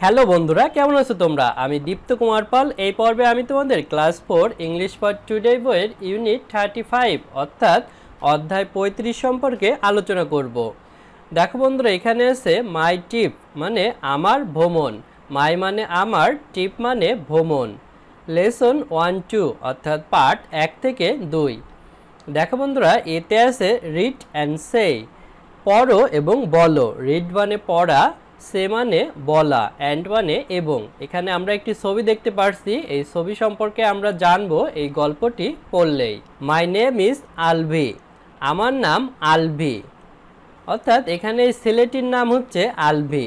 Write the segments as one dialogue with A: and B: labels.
A: Hello বন্ধুরা, কেমন আছো তোমরা? আমি দীপ্ত কুমার পাল। এই পর্বে আমি তোমাদের class four English for today বইয়ের ইউনিট থার্টি ফাইভ, অর্থাৎ অধ্যায় পঁয়ত্রিশ সম্পর্কে আলোচনা করব। দেখো বন্ধুরা, এখানে আছে মাই টিপ মানে আমার ভ্রমণ। মাই মানে আমার টিপ মানে ভ্রমণ। লেসন ওয়ান টু অর্থাৎ পার্ট এক থেকে দুই। দেখো বন্ধুরা, এতে আছে রিড অ্যান্ড সে পড়ো এবং বলো। রিড মানে পড়া সে মানে বলা অ্যান্ড মানে এবং। এখানে আমরা একটি ছবি দেখতে পারছি। এই ছবি সম্পর্কে আমরা জানব এই গল্পটি পড়লেই। মাই নেম ইজ আলভি আমার নাম আলভি অর্থাৎ এখানে এই ছেলেটির নাম হচ্ছে Alvi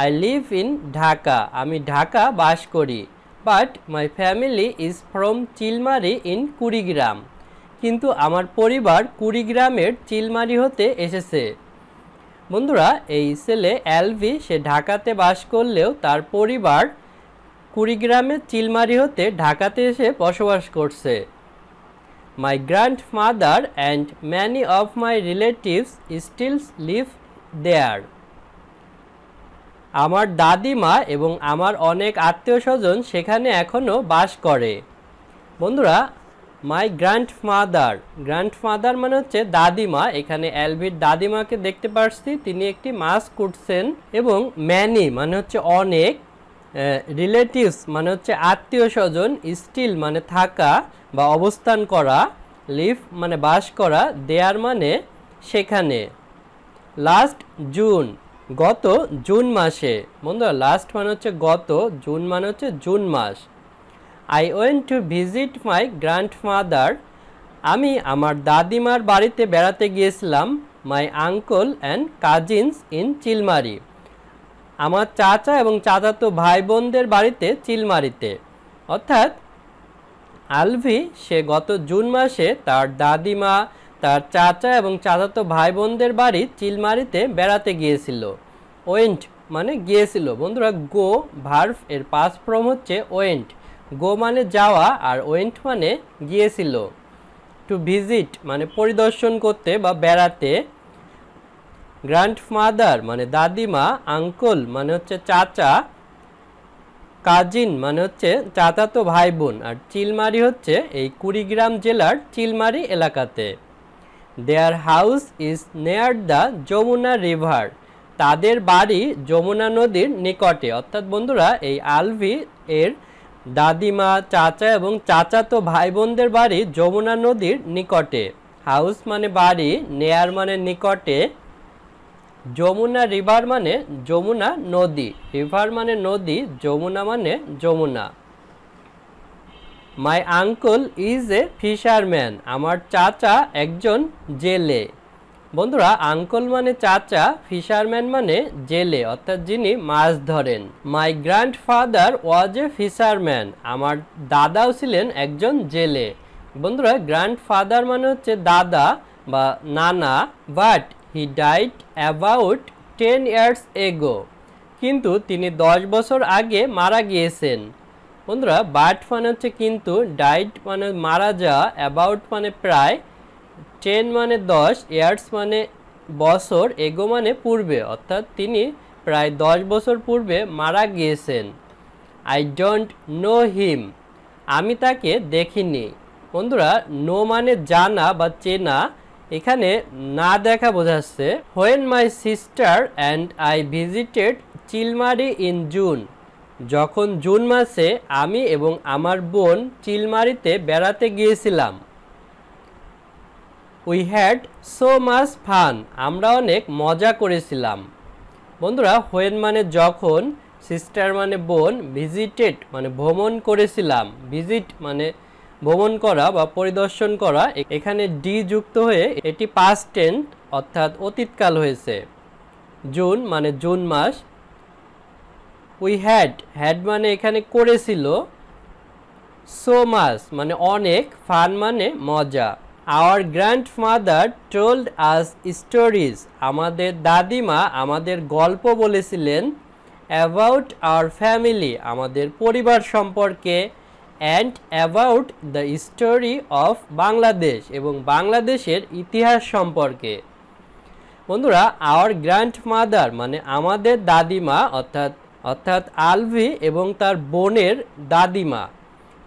A: I live in Dhaka আমি ঢাকা বাস করি। But my family is from Chilmari in Kurigram কিন্তু আমার পরিবার কুড়িগ্রামের চিলমারি হতে এসেছে। বন্ধুরা, এই ছেলে অ্যালভি সে ঢাকাতে বাস করলেও তার পরিবার কুড়িগ্রামের চিলমারি হতে ঢাকাতে এসে বসবাস করছে। My grandfather and many of my relatives stills live there আমার দাদিমা এবং আমার অনেক আত্মীয় স্বজন সেখানে এখনও বাস করে। বন্ধুরা my grand father grandfather মানে হচ্ছে দাদিমা। এখানে অ্যালভির দাদিমাকে দেখতে পাচ্ছি তিনি একটি মাছ কুটছেন এবং ম্যানি মানে হচ্ছে অনেক রিলেটিভস মানে হচ্ছে আত্মীয় স্বজন স্টিল মানে থাকা বা অবস্থান করা লিভ মানে বাস করা দেয়ার মানে সেখানে। লাস্ট জুন গত জুন মাসে। বন্ধুরা লাস্ট মানে হচ্ছে গত, জুন মানে হচ্ছে June mass. I went to visit my grandfather আমি আমার দাদিমার বাড়িতে বেড়াতে গিয়েছিলাম my uncle and cousins in Chilmari আমার চাচা এবং চাচাতো ভাই বোনদের বাড়িতে চিলমারিতে অর্থাৎ আলভি সে গত জুন মাসে তার দাদিমা, তার চাচা এবং চাচাতো ভাই বোনদের বাড়ি চিলমারিতে বেড়াতে গিয়েছিল। ওয়েন্ট মানে গিয়েছিল। বন্ধুরা গো ভার্ভ এর পাস ফ্রম হচ্ছে ওয়েন্ট গো মানে যাওয়া আর ওয়েন্ট মানে গিয়েছিল। টু ভিজিট মানে পরিদর্শন করতে বা বেড়াতে। গ্র্যান্ড গ্র্যান্ডফাদার মানে দাদিমা আঙ্কল মানে হচ্ছে চাচা। কাজিন মানে হচ্ছে চাচাতো ভাই বোন আর চিলমারি হচ্ছে এই কুড়িগ্রাম জেলার চিলমারি এলাকাতে। Their house is near the Jamuna river তাদের বাড়ি যমুনা নদীর নিকটে। অর্থাৎ বন্ধুরা, এই আলভি এর দাদিমা, চাচা এবং চাচা তো ভাই বোনদের বাড়ি যমুনা নদীর নিকটে। হাউস মানে বাড়ি, নেয়ার মানে নিকটে। যমুনা রিভার মানে যমুনা নদী। রিভার মানে নদী, যমুনা মানে Yamuna. My uncle is a fisherman. আমার চাচা একজন জেলে। বন্ধুরা আঙ্কল মানে চাচা ফিশারম্যান মানে জেলে, অর্থাৎ যিনি মাছ ধরেন। My grand father was a fisherman আমার দাদাও ছিলেন একজন জেলে। বন্ধুরা গ্র্যান্ড ফাদার মানে হচ্ছে দাদা বা নানা বাট হি ডাইট অ্যাবাউট টেন ইয়ার্স এগো কিন্তু তিনি দশ বছর আগে মারা গিয়েছেন। বন্ধুরা বাট মানে হচ্ছে কিন্তু ডাইট মানে মারা যাওয়া অ্যাবাউট মানে প্রায় টেন মানে দশ ইয়ার্স মানে বছর, এগো মানে পূর্বে। অর্থাৎ তিনি প্রায় দশ বছর পূর্বে মারা গিয়েছেন। I don't know him. আমি তাকে দেখিনি। বন্ধুরা, নো মানে জানা বা চেনা, এখানে না দেখা বোঝাচ্ছে। When my sister and I visited Chilmari in June. যখন জুন মাসে আমি এবং আমার বোন চিলমারিতে বেড়াতে গিয়েছিলাম। We had so much fun আমরা অনেক মজা করেছিলাম। বন্ধুরা হোয়েন মানে যখন সিস্টার মানে বোন ভিজিটেড মানে ভ্রমণ করেছিলাম। ভিজিট মানে ভ্রমণ করা বা পরিদর্শন করা। এখানে ডি যুক্ত হয়ে এটি পাস্ট টেন্ট অর্থাৎ অতীতকাল হয়েছে। জুন মানে জুন মাস। উই হ্যাড হ্যাড মানে এখানে করেছিল। সো মাস মানে অনেক ফান মানে মজা। Our grandfather told us stories আমাদের দাদিমা আমাদের গল্প বলেছিলেন অ্যাবাউট আওয়ার ফ্যামিলি আমাদের পরিবার সম্পর্কে and about the story of Bangladesh এবং বাংলাদেশের ইতিহাস সম্পর্কে। বন্ধুরা আওয়ার গ্র্যান্ড মাদার মানে আমাদের দাদিমা অর্থাৎ অর্থাৎ আলভি এবং তার বোনের দাদিমা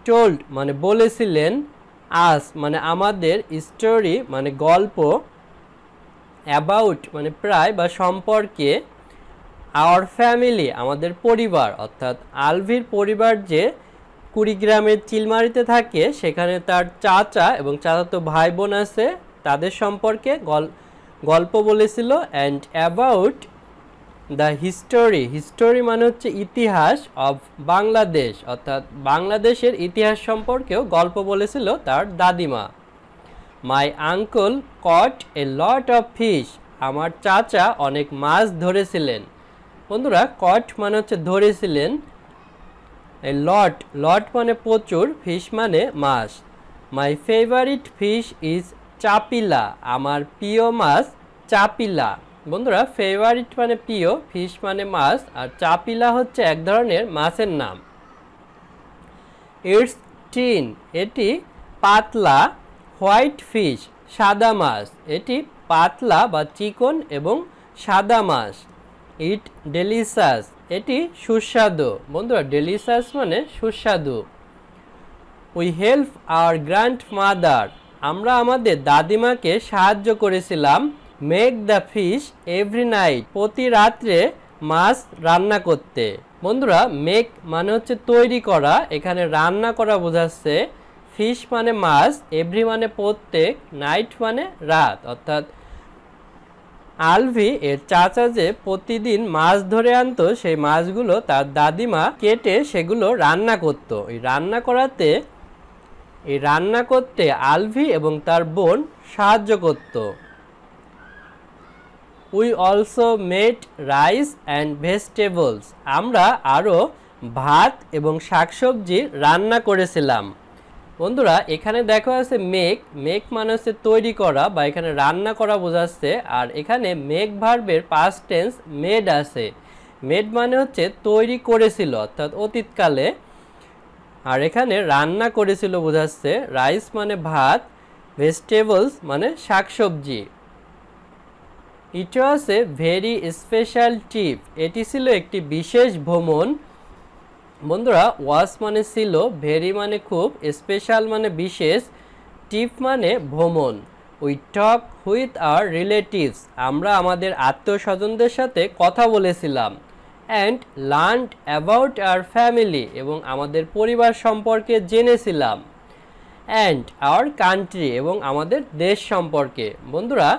A: টোল্ড মানে বলেছিলেন আস মানে আমাদের স্টোরি মানে গল্প অ্যাবাউট মানে প্রায় বা সম্পর্কে আওয়ার ফ্যামিলি আমাদের পরিবার, অর্থাৎ আলভির পরিবার যে কুড়িগ্রামের চিলমারিতে থাকে, সেখানে তার চাচা এবং চাচাতো ভাই বোন আছে, তাদের সম্পর্কে গল্প বলেছিল and about the history history মানে হচ্ছে ইতিহাস অফ বাংলাদেশ, অর্থাৎ বাংলাদেশের ইতিহাস সম্পর্কেও গল্প বলেছিল তার দাদিমা। My uncle caught a lot of fish আমার চাচা অনেক মাছ ধরেছিলেন। বন্ধুরা কট মানে হচ্ছে ধরেছিলেন। এই লট লট মানে প্রচুর ফিশ মানে মাছ। My favourite fish is chapila আমার প্রিয় মাছ চাপিলা বন্ধুরা ফেভারিট মানে প্রিয় ফিশ মানে মাছ, আর চাপিলা হচ্ছে এক ধরনের মাছের নাম। ইটস টিন এটি পাতলা হোয়াইট ফিশ সাদা মাছ। এটি পাতলা বা চিকন এবং সাদা মাছ। ইট ডেলিসাস এটি সুস্বাদু। বন্ধুরা ডেলিসাস মানে সুস্বাদু। We help our grand mother আমরা আমাদের দাদিমাকে সাহায্য করেছিলাম make the fish every night প্রতি রাত্রে মাছ রান্না করতে। বন্ধুরা মেক মানে হচ্ছে তৈরি করা, এখানে রান্না করা বোঝাচ্ছে ফিশ মানে মাছ এভরি মানে প্রত্যেক নাইট মানে রাত। অর্থাৎ আলভি এর চাচা যে প্রতিদিন মাছ ধরে আনতো, সেই মাছগুলো তার দাদিমা কেটে সেগুলো রান্না করত। এই রান্না করাতে, এই রান্না করতে আলভি এবং তার বোন সাহায্য করত। We also made rice and vegetables আমরা আরও ভাত এবং শাকসবজি রান্না করেছিলাম। বন্ধুরা, এখানে দেখা আছে মেক মেক মানে হচ্ছে তৈরি করা বা এখানে রান্না করা বোঝাচ্ছে। আর এখানে মেক ভার্বের পাস্ট টেন্স মেড আছে। মেড মানে হচ্ছে তৈরি করেছিল, অর্থাৎ অতীতকালে। আর এখানে রান্না করেছিল বোঝাচ্ছে। রাইস মানে ভাত ভেজিটেবলস মানে শাকসবজি। It was a very special trip এটি ছিল একটি বিশেষ ভ্রমণ। বন্ধুরা ওয়াস মানে ছিল ভেরি মানে খুব স্পেশাল মানে বিশেষ টিপ মানে ভ্রমণ। We talk with our relatives আমরা আমাদের আত্মীয় স্বজনদের সাথে কথা বলেছিলাম। And learn about our family এবং আমাদের পরিবার সম্পর্কে জেনেছিলাম। অ্যান্ড আওয়ার কান্ট্রি এবং আমাদের দেশ সম্পর্কে। বন্ধুরা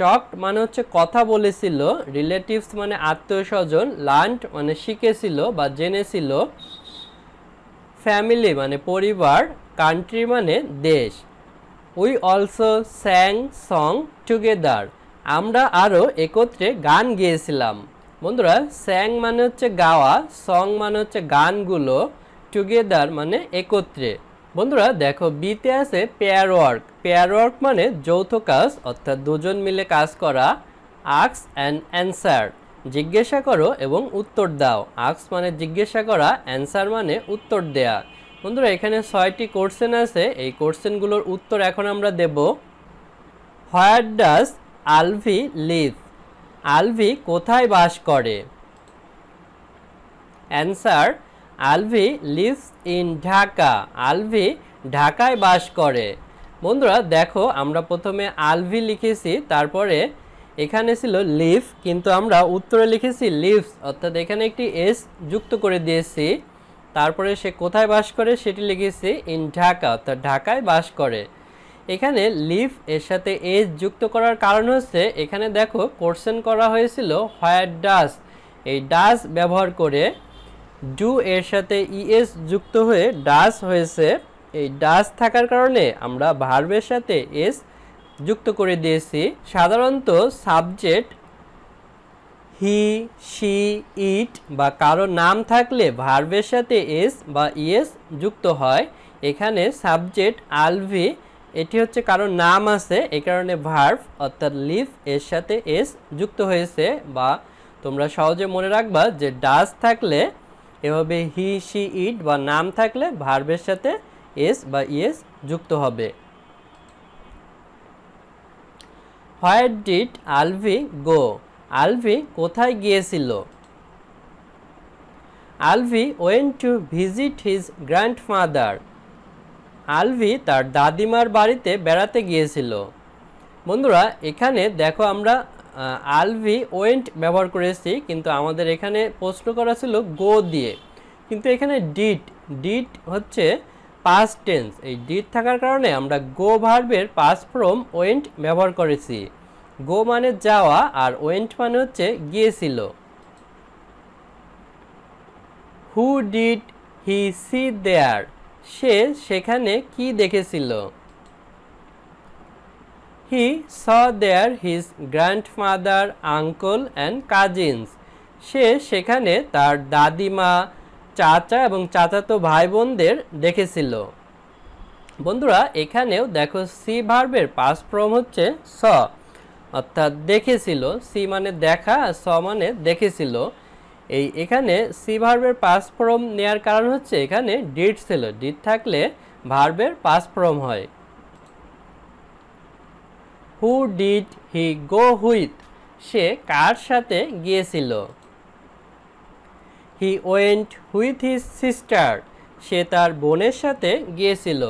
A: টক মানে হচ্ছে কথা বলেছিল রিলেটিভস মানে আত্মীয় স্বজন লার্ন মানে শিখেছিল বা জেনেছিল। ফ্যামিলি মানে পরিবার কান্ট্রি মানে দেশ। We also sang song together আমরা আরও একত্রে গান গেয়েছিলাম। বন্ধুরা স্যাং মানে হচ্ছে গাওয়া সং মানে হচ্ছে গানগুলো টুগেদার মানে একত্রে। বন্ধুরা, দেখো বিতে আছে পেয়ার ওয়ার্ক পেয়ার ওয়ার্ক মানে যৌথ কাজ, অর্থাৎ দুজন মিলে কাজ করা আক্স অ্যান্ড অ্যান্সার জিজ্ঞাসা করো এবং উত্তর দাও। আক্স মানে জিজ্ঞাসা করা অ্যান্সার মানে উত্তর দেয়া। বন্ধুরা, এখানে ছয়টি কোর্সেন আছে। এই কোর্সেনগুলোর উত্তর এখন আমরা দেব। Where does Alvi live Alvi কোথায় বাস করে? Answer Alvi lives in Dhaka. Alvi ঢাকায় বাস করে। বন্ধুরা, দেখো, আমরা প্রথমে আলভি লিখেছি, তারপরে এখানে ছিল লিভ, কিন্তু আমরা উত্তরে লিখেছি লিভস, অর্থাৎ এখানে একটি এস যুক্ত করে দিয়েছি। তারপরে সে কোথায় বাস করে, সেটি লিখেছি ইন ঢাকা, অর্থাৎ ঢাকায় বাস করে। এখানে লিভ এর সাথে এস যুক্ত করার কারণ হচ্ছে, এখানে দেখো কোর্সেন করা হয়েছিল, হোয়ার ডাস? এই ডাস ব্যবহার করে ডু এর সাথে ইএস যুক্ত হয়ে ডাস হয়েছে। এই ডাস থাকার কারণে আমরা ভার্বের সাথে এস যুক্ত করে দিয়েছি। সাধারণত সাবজেক্ট হি শি ইট বা কারও নাম থাকলে ভার্বের সাথে এস বা ইএস যুক্ত হয়। এখানে সাবজেক্ট আলভি এটি হচ্ছে কারও নাম আছে, এ কারণে ভার্ভ অর্থাৎ লিভ এর সাথে এস যুক্ত হয়েছে বা তোমরা সহজে মনে রাখবা যে ডাস থাকলে এভাবে হি শি ইট বা নাম থাকলে ভার্বের সাথে এস বা ইএস যুক্ত হবে। Where did Alvi go Alvi কোথায় গিয়েছিল? Alvi went to visit his grandfather Alvi তার দাদিমার বাড়িতে বেড়াতে গিয়েছিল। বন্ধুরা, এখানে দেখো আমরা আলভি ওয়েন্ট ব্যবহার করেছি, কিন্তু আমাদের এখানে প্রশ্ন করা ছিল গো দিয়ে। কিন্তু এখানে ডিট ডিট হচ্ছে পাস্ট টেন্স এই ডিট থাকার কারণে আমরা গো ভার্বের পাস ফ্রম ওয়েন্ট ব্যবহার করেছি। গো মানে যাওয়া আর ওয়েন্ট মানে হচ্ছে গিয়েছিল। হু ডিড হি সি দেয়ার সে সেখানে কি দেখেছিল? He saw there his grandfather uncle and cousins সে সেখানে তার দাদিমা, চাচা এবং চাচাতো ভাই বোনদের দেখেছিল। বন্ধুরা, এখানেও দেখো সি ভার্বের পাস ফর্ম হচ্ছে স। অর্থাৎ দেখেছিল সি মানে দেখা স মানে দেখেছিল। এই এখানে সি ভার্বের পাস ফর্ম নেওয়ার কারণ হচ্ছে এখানে ডিড ছিল। ডিড থাকলে ভার্বের পাস ফর্ম হয়। Who did he go with সে কার সাথে গিয়েছিল? He went with his sister সে তার বোনের সাথে গিয়েছিল।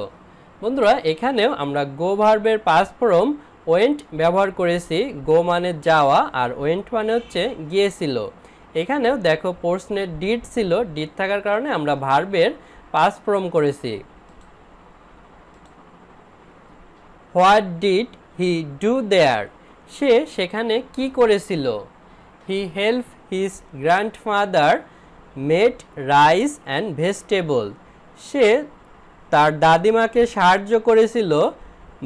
A: বন্ধুরা, এখানেও আমরা গো ভার্বের পাস ফর্ম ওয়েন্ট ব্যবহার করেছি। গো মানে যাওয়া আর ওয়েন্ট মানে হচ্ছে গিয়েছিল। এখানেও দেখো প্রশ্নের ডিড ছিল। ডিড থাকার কারণে আমরা ভার্বের পাস ফর্ম করেছি। What did he do there. সে সেখানে কি করেছিল? He help his grandfather made rice and vegetable. সে তার দাদিমাকে সাহায্য করেছিল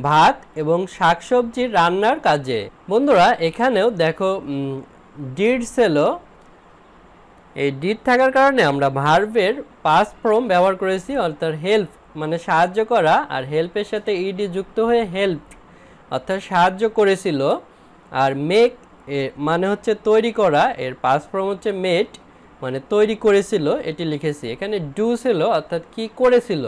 A: ভাত এবং শাকসবজি রান্নার কাজে। বন্ধুরা, এখানেও দেখো ডিড ছিল এই ডিড থাকার কারণে আমরা ভার্বের পাস ফর্ম ব্যবহার করেছি, অর্থাৎ হেল্প মানে সাহায্য করা, আর হেল্পের সাথে ইডি যুক্ত হয়ে হেল্প অর্থাৎ সাহায্য করেছিল। আর মেক মানে হচ্ছে তৈরি করা, এর পাস ফর্ম হচ্ছে মেট মানে তৈরি করেছিল, এটি লিখেছি। এখানে ডু ছিল, অর্থাৎ কি করেছিল?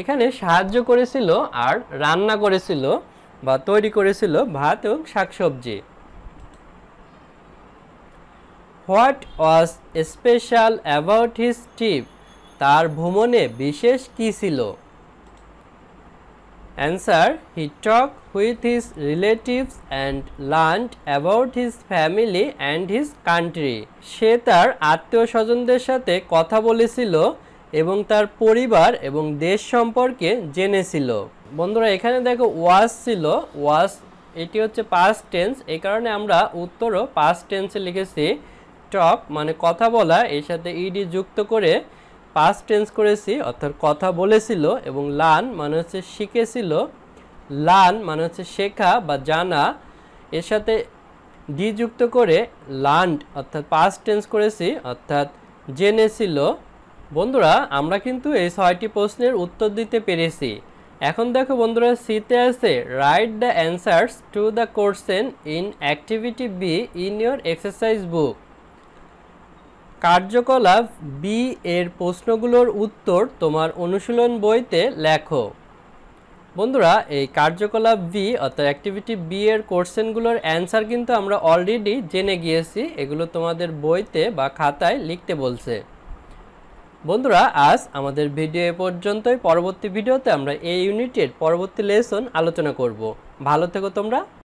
A: এখানে সাহায্য করেছিল আর রান্না করেছিল বা তৈরি করেছিল ভাত এবং শাকসবজি। What was special about his trip তার ভ্রমণে বিশেষ কি ছিল? Answer he talk with his relatives and learn about his family and his country সে তার আত্মীয় স্বজনদের সাথে কথা বলেছিল এবং তার পরিবার এবং দেশ সম্পর্কে জেনেছিল। বন্ধুরা, এখানে দেখো ওয়াজ ছিল। ওয়াজ এটি হচ্ছে পাস্ট টেন্স এই কারণে আমরা উত্তরও পাস্ট টেন্সে লিখেছি। টক মানে কথা বলা, এর সাথে ইডি যুক্ত করে পাস্ট টেন্স করেছি, অর্থাৎ কথা বলেছিল এবং লান মানে হচ্ছে শিখেছিল। লান মানে হচ্ছে শেখা বা জানা। এর সাথে ডি যুক্ত করে লান্ড, অর্থাৎ পাস্ট টেন্স করেছি, অর্থাৎ জেনেছিল। বন্ধুরা, আমরা কিন্তু এই ছয়টি প্রশ্নের উত্তর দিতে পেরেছি। এখন দেখো বন্ধুরা, সিতে আছে right the answers to the question in activity B in your exercise book কার্যকলাপ বি এর প্রশ্নগুলোর উত্তর তোমার অনুশীলন বইতে লেখো। বন্ধুরা, এই কার্যকলাপ বি অর্থাৎ অ্যাক্টিভিটি বি এর কোশ্চেনগুলোর অ্যান্সার কিন্তু আমরা অলরেডি জেনে গিয়েছি, এগুলো তোমাদের বইতে বা খাতায় লিখতে বলছে। বন্ধুরা, আজ আমাদের ভিডিও এ পর্যন্তই। পরবর্তী ভিডিওতে আমরা এই ইউনিটের পরবর্তী লেসন আলোচনা করব। ভালো থেকো তোমরা।